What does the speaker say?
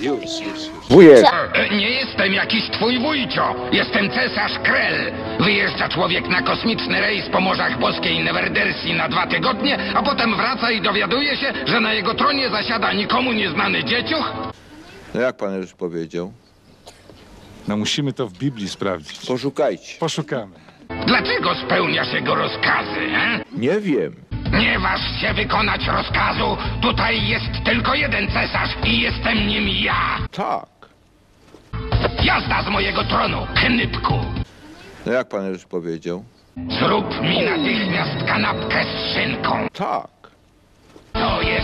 Już, już, już. Wujek, E, Nie jestem jakiś twój wujcio. Jestem cesarz Krell. Wyjeżdża człowiek na kosmiczny rejs po morzach boskiej Neverdersji na dwa tygodnie, a potem wraca i dowiaduje się, że na jego tronie zasiada nikomu nieznany dzieciuch? no jak pan już powiedział? No musimy to w Biblii sprawdzić. Poszukajcie. Poszukamy. Dlaczego spełniasz jego rozkazy, he? Nie wiem. Nie waż się wykonać rozkazu. Tutaj jest tylko jeden cesarz i jestem nim ja. Tak. Jazda z mojego tronu, knypku. No jak pan już powiedział? Zrób mi natychmiast kanapkę z szynką. Tak. To jest